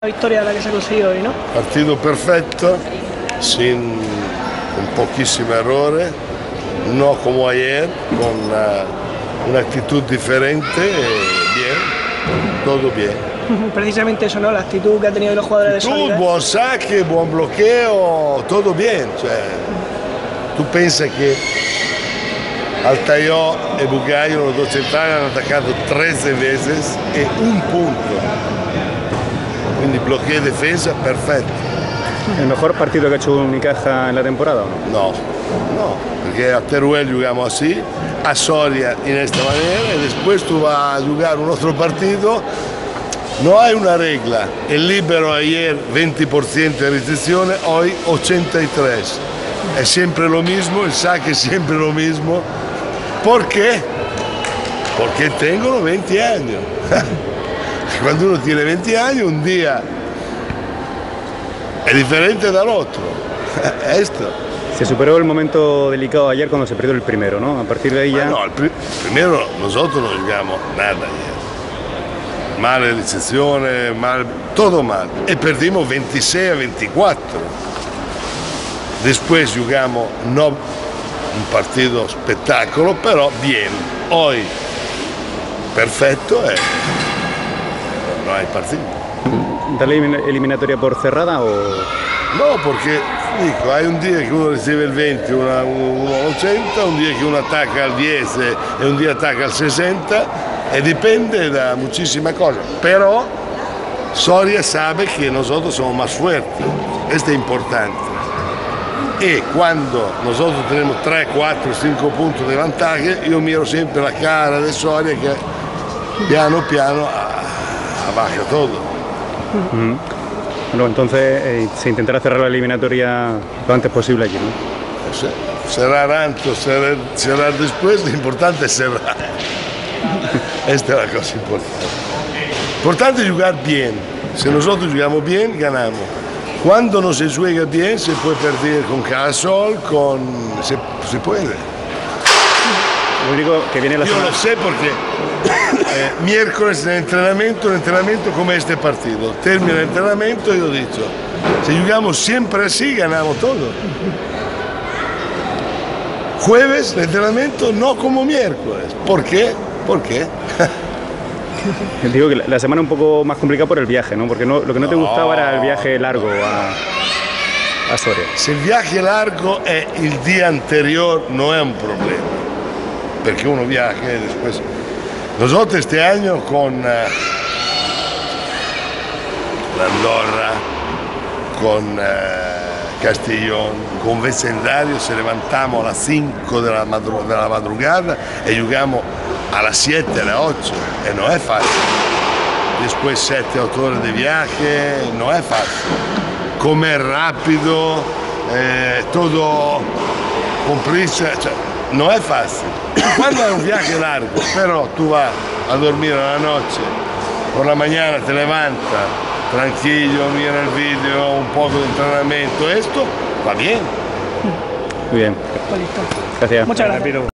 La victoria la que se ha conseguido hoy, ¿no? Partido perfecto, sin, con poquísimo errore, no como ayer, con una, una actitud diferente, bien, todo bien. Precisamente eso, ¿no? La actitud que han tenido los jugadores de Tú, Solidar. buon saque, buon bloqueo, todo bien. Cioè, tu pensa che Altaiò e Bugaio, los dos centrali, hanno attaccato 13 veces e un punto. Quindi bloqueo e difesa perfetto. ¿El mejor partido que ha hecho Unicaja en la temporada o no? No, no, perché a Teruel jugamos así, a Soria en esta manera y después tú vas a jugar un otro partido. No hay una regla. El libero ayer 20% de restricción, hoy 83. Es siempre lo mismo, el saque es siempre lo mismo. ¿Por qué? Porque tengo 20 años. Cuando uno tiene 20 años, un día es diferente del otro. Esto. Se superó el momento delicado ayer cuando se perdió el primero, ¿no? A partir de ahí ya... No, el pri- primero nosotros no jugamos nada ayer. Male recepciones, mal, todo mal. Y perdimos 26 a 24. Después jugamos no un partido espectáculo, pero bien. Hoy, perfecto, y no hay partido. ¿Da la elimin- eliminatoria por cerrada o...? No, perché dico, hai un dia che uno riceve il 20, una- uno all'80, un dia che uno attacca al 10 e un dia attacca al 60 e dipende da muchísimas cosas. Però Soria sabe que nosotros somos más fuertes, esto es importante. E quando nosotros tenemos 3, 4, 5 puntos de vantaggio, io miro sempre la cara di Soria che piano piano abajo todo. Bueno, entonces eh, se intentará cerrar la eliminatoria lo antes posible aquí, ¿no? Se- Cerrar antes cerrar, cerrar después, lo importante es cerrar. Esta es la cosa importante. Importante es jugar bien. Si nosotros jugamos bien, ganamos. Cuando no se juega bien, se puede perder con Carasol, con... Se, se puede. Lo único que viene la Yo semana... lo sé porque eh, miércoles en entrenamiento, un entrenamiento como este partido. Termina el entrenamiento y yo he dicho, si jugamos siempre así, ganamos todo. Jueves, el entrenamiento no como miércoles. ¿Por qué? ¿Por qué? Digo que la, semana un poco más complicada por el viaje, ¿no? Porque no- lo que no te gustaba era el viaje largo a, a Soria. Il viaggio è largo e il dia anterior no è un problema, perché uno viaja e después... Nosotros este año con eh, Andorra, con eh, Castellón, con Vecendario, se levantamos a las 5 de la, madru- de madrugada y jugamos a las 7, a las 8, y no es fácil. Después 7, 8 horas de viaje, no es fácil. Comer rápido, eh, todo con prisa, cioè, no es fácil. Cuando es un viaje largo, pero tú vas a dormir a la noche, por la mañana te levantas, tranquilo, mira el vídeo, un poco de entrenamiento, esto va bien. Muy bien, listo. gracias. Muchas gracias.